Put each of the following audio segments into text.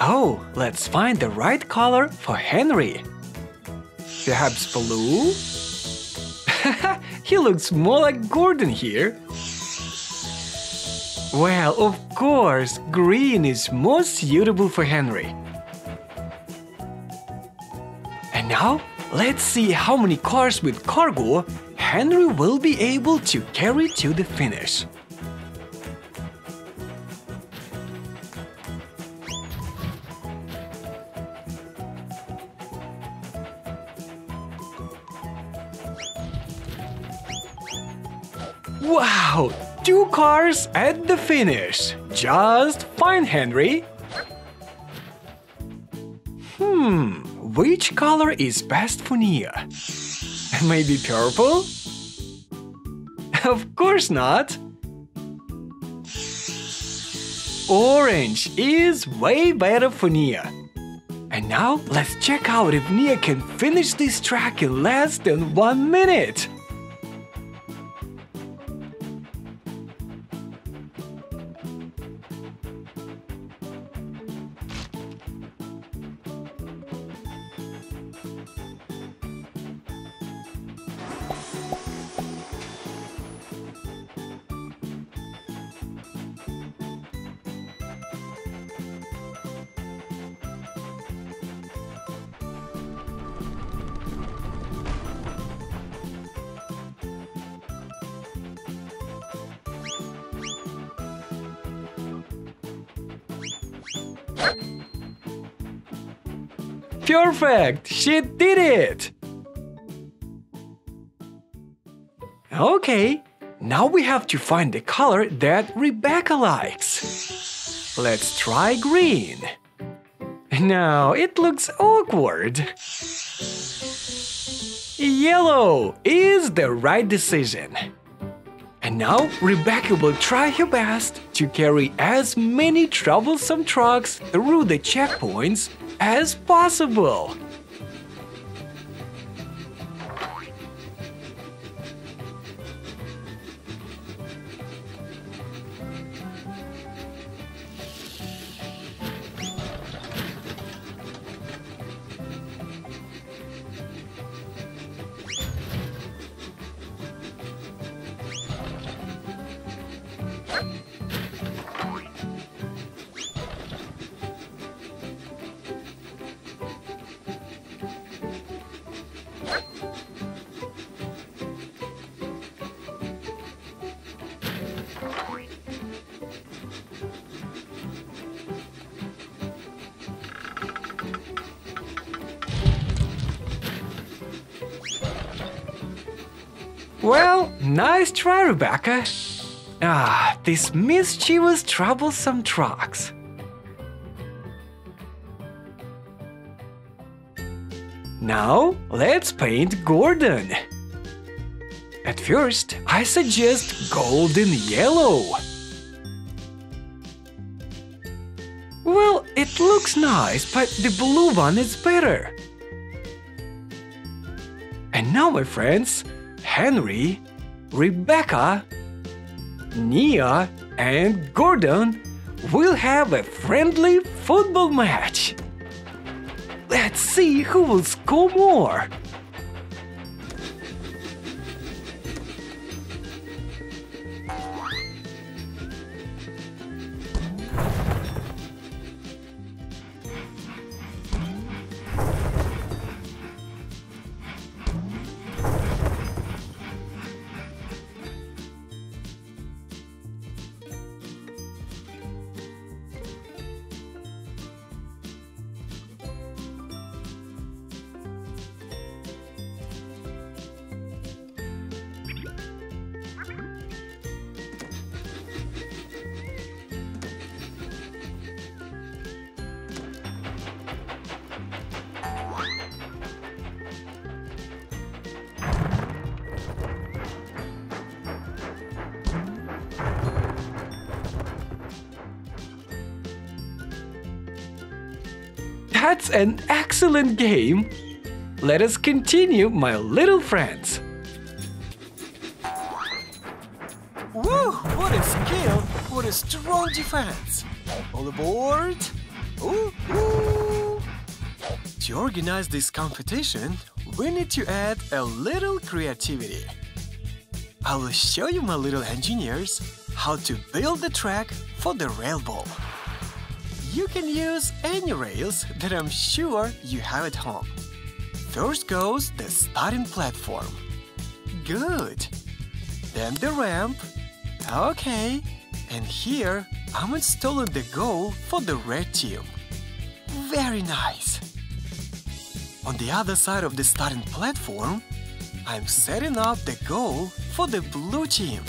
Oh, let's find the right color for Henry. Perhaps blue? he looks more like Gordon here. Well, of course, green is more suitable for Henry. And now, let's see how many cars with cargo Henry will be able to carry to the finish. Cars at the finish! Just fine, Henry! Hmm, which color is best for Nia? Maybe purple? Of course not! Orange is way better for Nia. And now let's check out if Nia can finish this track in less than one minute. Perfect! She did it! Okay, now we have to find the color that Rebecca likes. Let's try green. No, it looks awkward. Yellow is the right decision. And now Rebecca will try her best to carry as many troublesome trucks through the checkpoints as possible. Well, nice try, Rebecca. Ah, these mischievous, troublesome trucks. Now, let's paint Gordon. At first, I suggest golden yellow. Well, it looks nice, but the blue one is better. And now, my friends, Henry, Rebecca, Nia, and Gordon will have a friendly football match. Let's see who will score more. That's an excellent game. Let us continue, my little friends. Woo! What a skill! What a strong defense! All aboard! Ooh, ooh. To organize this competition, we need to add a little creativity. I will show you, my little engineers, how to build the track for the rail ball. You can use any rails that I'm sure you have at home. First goes the starting platform. Good. Then the ramp. Okay. And here, I'm installing the goal for the red team. Very nice. On the other side of the starting platform, I'm setting up the goal for the blue team.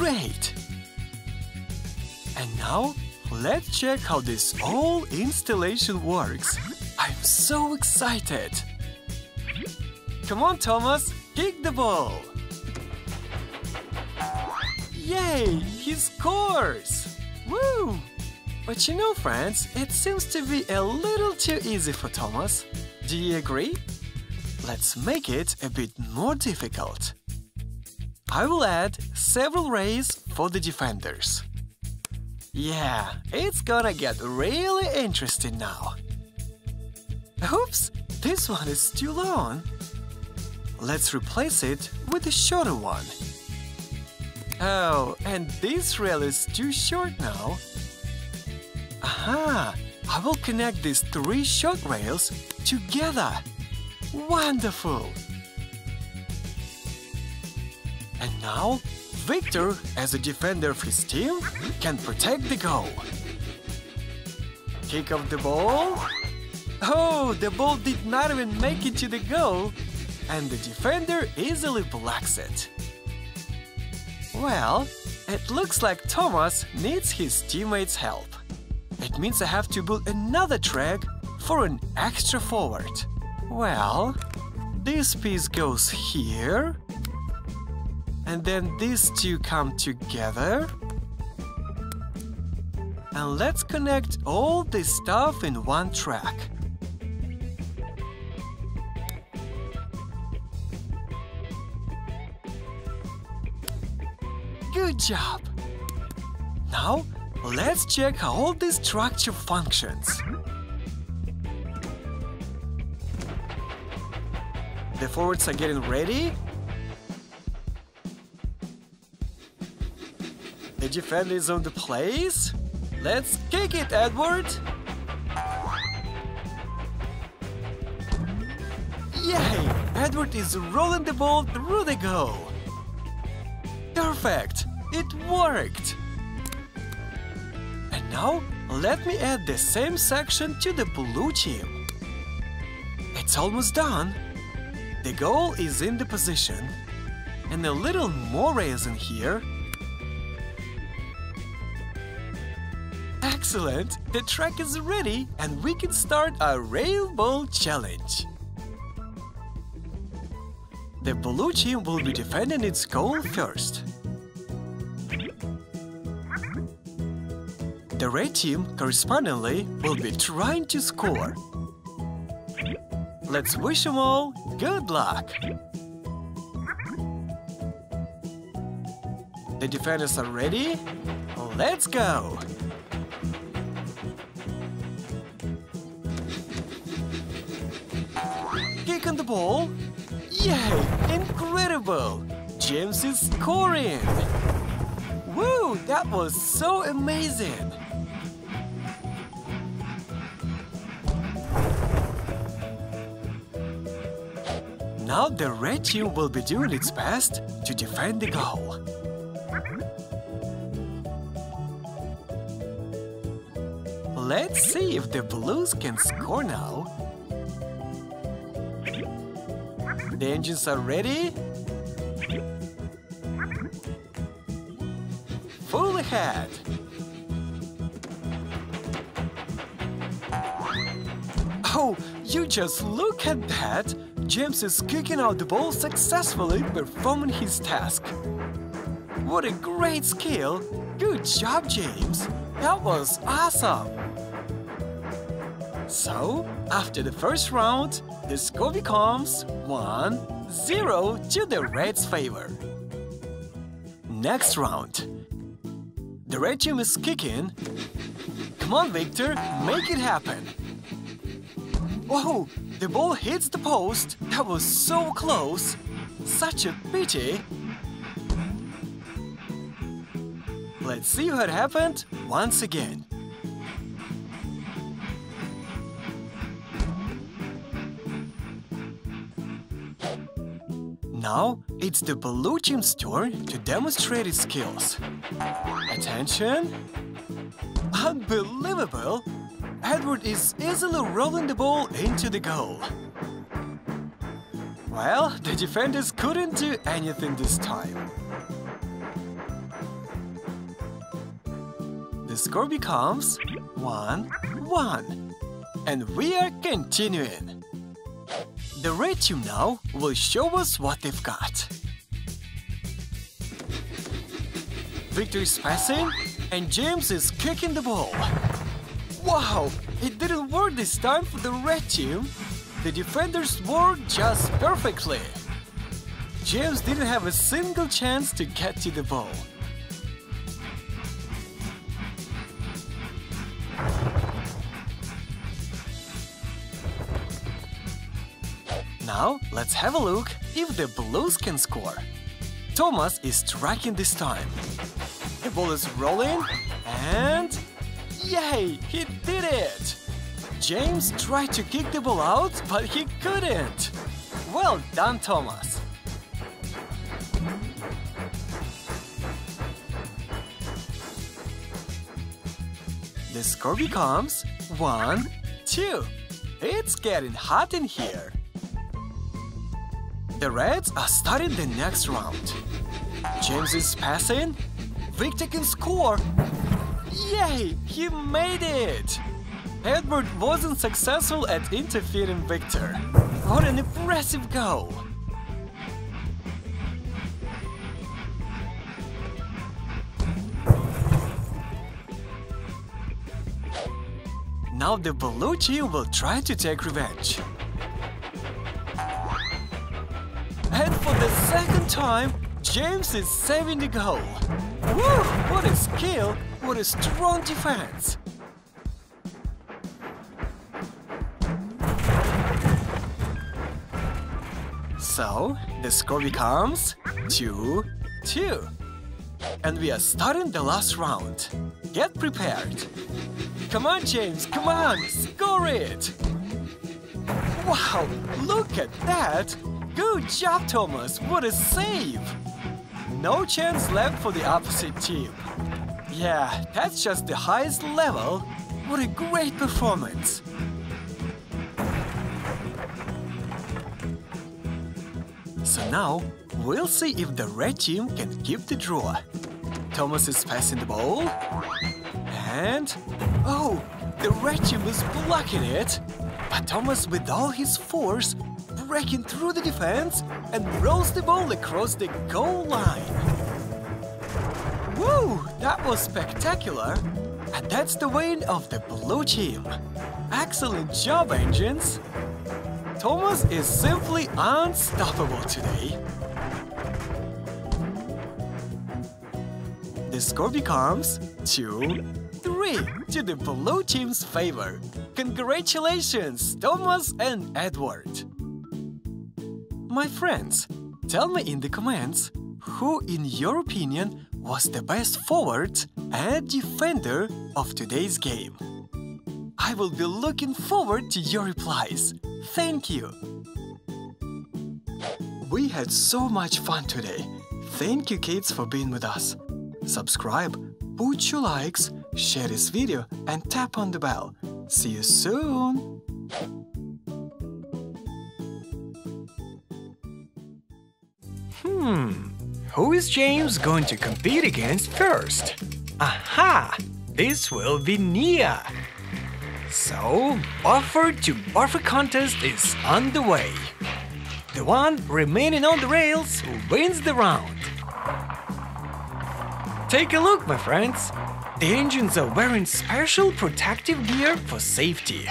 Great! And now, let's check how this whole installation works. I'm so excited! Come on, Thomas, kick the ball! Yay, he scores! Woo! But you know, friends, it seems to be a little too easy for Thomas. Do you agree? Let's make it a bit more difficult. I will add several rays for the defenders. Yeah, it's gonna get really interesting now. Oops, this one is too long. Let's replace it with a shorter one. Oh, and this rail is too short now. Aha! I will connect these three short rails together. Wonderful! And now, Victor, as a defender of his team, can protect the goal. Kick off the ball. Oh, the ball did not even make it to the goal, and the defender easily blocks it. Well, it looks like Thomas needs his teammates' help. It means I have to build another track for an extra forward. Well, this piece goes here, and then these two come together. And let's connect all this stuff in one track. Good job! Now, let's check how all this structure functions. The forwards are getting ready. Defender is on the place. Let's kick it, Edward! Yay! Edward is rolling the ball through the goal. Perfect! It worked! And now, let me add the same section to the blue team. It's almost done. The goal is in the position, and a little more rails in here. Excellent! The track is ready, and we can start rail ball challenge. The blue team will be defending its goal first. The red team, correspondingly, will be trying to score. Let's wish them all good luck! The defenders are ready? Let's go! The ball. Yay! Incredible! James is scoring! Woo! That was so amazing! Now the red team will be doing its best to defend the goal. Let's see if the blues can score now. The engines are ready. Full ahead. Oh, you just look at that! James is kicking out the ball successfully, performing his task. What a great skill! Good job, James! That was awesome! So, after the first round, the score becomes 1-0 to the Reds' favor. Next round. the red team is kicking. Come on, Victor, make it happen. Whoa, the ball hits the post. That was so close. Such a pity. Let's see what happened once again. Now, it's the blue team's turn to demonstrate its skills. Attention! Unbelievable! Edward is easily rolling the ball into the goal. Well, the defenders couldn't do anything this time. The score becomes 1-1. And we are continuing. The red team now will show us what they've got. Victor is passing, and James is kicking the ball. Wow, it didn't work this time for the red team. The defenders worked just perfectly. James didn't have a single chance to get to the ball. Now, let's have a look if the Blues can score. Thomas is tracking this time. The ball is rolling, and... Yay! He did it! James tried to kick the ball out, but he couldn't. Well done, Thomas. The score becomes 1 2. It's getting hot in here. The Reds are starting the next round. James is passing. Victor can score. Yay! He made it! Edward wasn't successful at interfering Victor. What an impressive goal! Now the Bellucci will try to take revenge. Time, James is saving the goal. Woo! What a skill! What a strong defense! So, the score becomes 2 2. And we are starting the last round. Get prepared. Come on, James, come on, score it! Wow, look at that! Good job, Thomas, what a save! No chance left for the opposite team. Yeah, that's just the highest level. What a great performance! So now, we'll see if the red team can keep the draw. Thomas is passing the ball. And... Oh! The red team is blocking it! But Thomas, with all his force, breaking through the defense and rolls the ball across the goal line. Woo! That was spectacular! And that's the win of the blue team. Excellent job, engines! Thomas is simply unstoppable today. The score becomes 2 3 to the blue team's favor. Congratulations, Thomas and Edward! My friends, tell me in the comments who, in your opinion, was the best forward and defender of today's game. I will be looking forward to your replies. Thank you! We had so much fun today. Thank you kids for being with us. Subscribe, put your likes, share this video and tap on the bell. See you soon! Hmm, who is James going to compete against first? Aha! This will be Nia! So, buffer to buffer contest is underway. The one remaining on the rails wins the round. Take a look, my friends. The engines are wearing special protective gear for safety.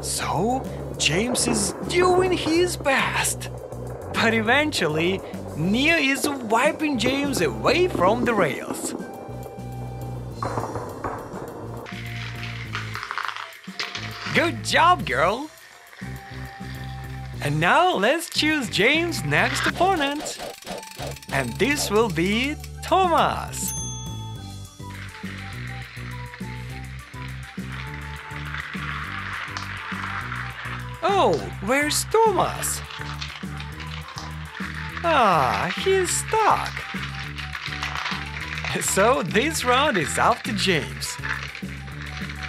So, James is doing his best. But eventually, Nia is wiping James away from the rails. Good job, girl! And now let's choose James' next opponent. And this will be Thomas. Oh, where's Thomas? Ah, he's stuck. So this round is up to James.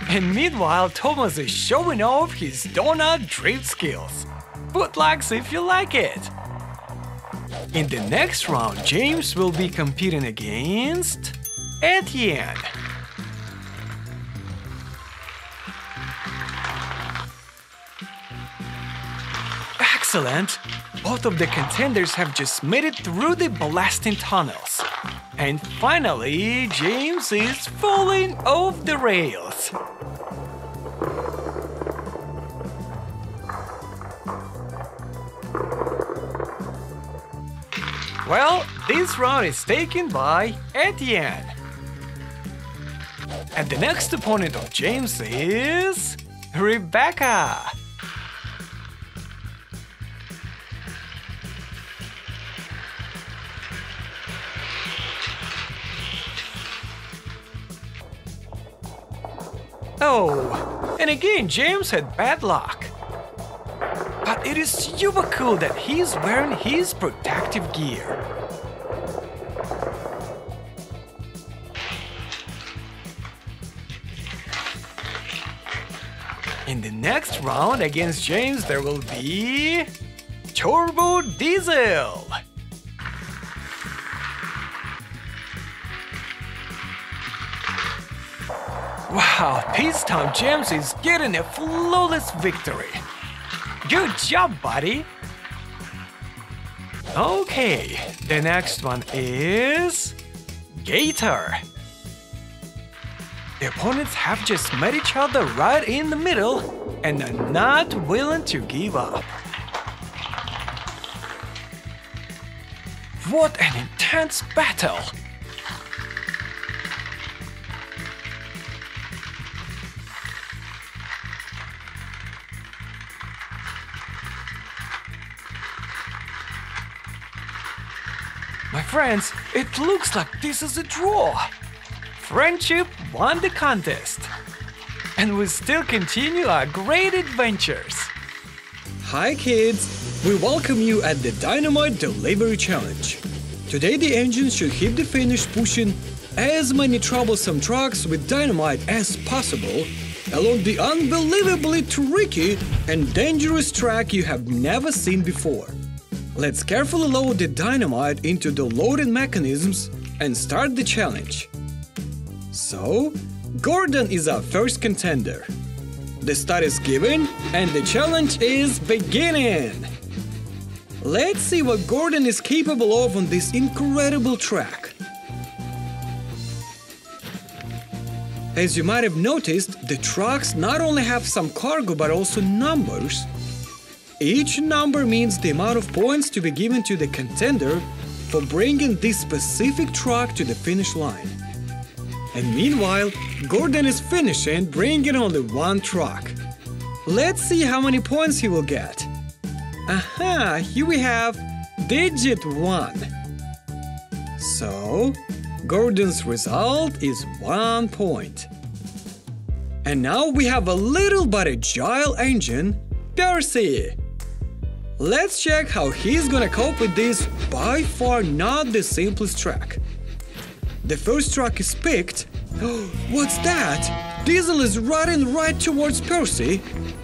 And meanwhile, Thomas is showing off his donut drift skills. Likes if you like it. In the next round, James will be competing against Etienne. Excellent! Both of the contenders have just made it through the blasting tunnels. And finally, James is falling off the rails. Well, this round is taken by Etienne. And the next opponent of James is Rebecca. And again, James had bad luck. But it is super cool that he's wearing his protective gear. In the next round against James, there will be Turbo Diesel. Wow, this time James is getting a flawless victory. Good job, buddy! Okay, the next one is... Gator. The opponents have just met each other right in the middle and are not willing to give up. What an intense battle! My friends, it looks like this is a draw. Friendship won the contest. And we still continue our great adventures. Hi kids! We welcome you at the Dynamite Delivery Challenge. Today the engines should hit the finish pushing as many troublesome trucks with dynamite as possible along the unbelievably tricky and dangerous track you have never seen before. Let's carefully load the dynamite into the loading mechanisms and start the challenge. So, Gordon is our first contender. The start is given and the challenge is beginning. Let's see what Gordon is capable of on this incredible track. As you might have noticed, the trucks not only have some cargo but also numbers. Each number means the amount of points to be given to the contender for bringing this specific truck to the finish line. And meanwhile, Gordon is finishing bringing only one truck. Let's see how many points he will get. Aha, here we have digit 1. So, Gordon's result is 1 point. And now we have a little but agile engine, Percy. Let's check how he's gonna cope with this by far not the simplest track. The first track is picked. What's that? Diesel is running right towards Percy.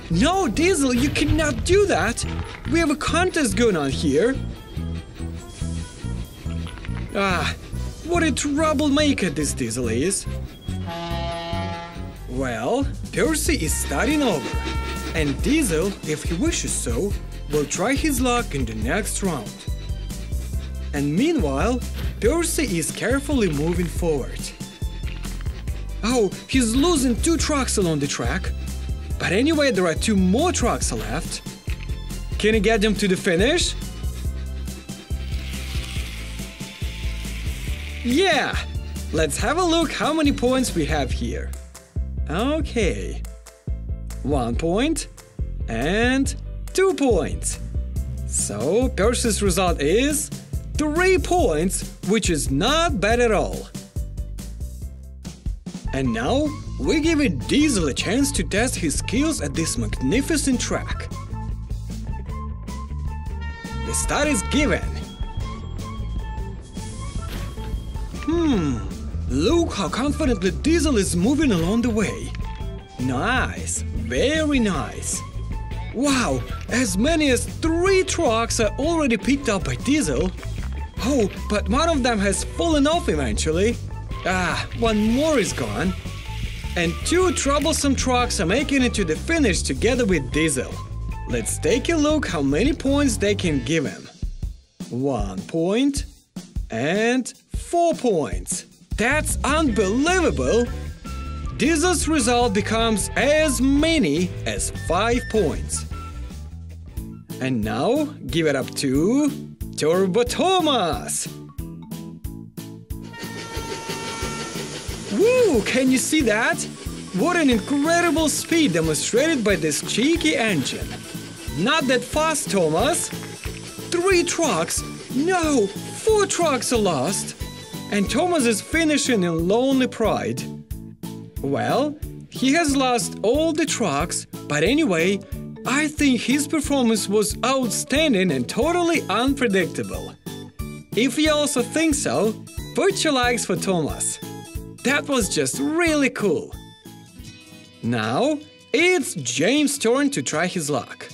No, Diesel, you cannot do that. We have a contest going on here. Ah, what a troublemaker this Diesel is. Well, Percy is starting over, and Diesel, if he wishes so, will try his luck in the next round. And meanwhile, Percy is carefully moving forward. Oh, he's losing two trucks along the track. But anyway, there are two more trucks left. Can he get them to the finish? Yeah! Let's have a look how many points we have here. Okay. One point. point and two points. So Percy's result is three points, which is not bad at all. And now we give it Diesel a chance to test his skills at this magnificent track. The start is given. Hmm, look how confidently Diesel is moving along the way. Nice, very nice. Wow, as many as three trucks are already picked up by Diesel. Oh, but one of them has fallen off eventually. Ah, one more is gone. And two troublesome trucks are making it to the finish together with Diesel. Let's take a look how many points they can give him. One point and four points. That's unbelievable! Diesel's result becomes as many as five points. And now give it up to Turbo Thomas! Woo! Can you see that? What an incredible speed demonstrated by this cheeky engine. Not that fast, Thomas. Three trucks? No, four trucks are lost. And Thomas is finishing in lonely pride. Well, he has lost all the trucks, but anyway, I think his performance was outstanding and totally unpredictable. If you also think so, put your likes for Thomas. That was just really cool. Now, it's James' turn to try his luck.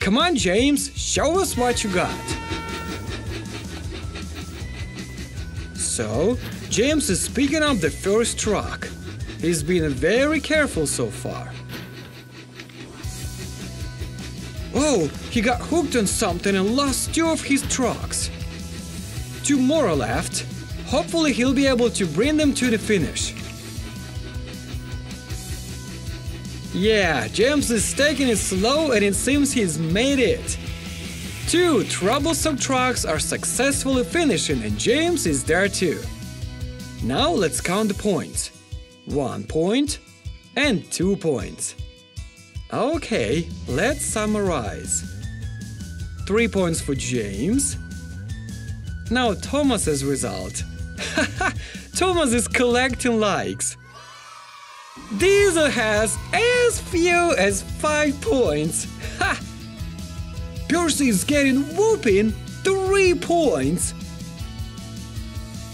Come on, James, show us what you got. So, James is picking up the first truck. He's been very careful so far. Oh, he got hooked on something and lost two of his trucks. Two more left. Hopefully he'll be able to bring them to the finish. Yeah, James is taking it slow and it seems he's made it. Two troublesome trucks are successfully finishing and James is there too. Now let's count the points. One point and two points. Okay, let's summarize. Three points for James. Now Thomas's result. Thomas is collecting likes. Diesel has as few as 5 points. Ha! Percy is getting whooping 3 points.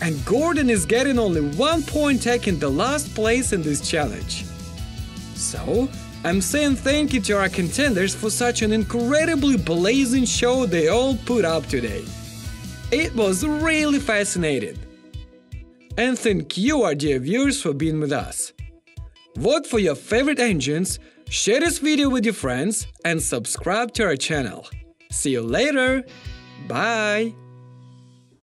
And Gordon is getting only 1 point taking the last place in this challenge. So, I'm saying thank you to our contenders for such an incredibly blazing show they all put up today. It was really fascinating. And thank you, our dear viewers, for being with us. Vote for your favorite engines, share this video with your friends, and subscribe to our channel. See you later! Bye!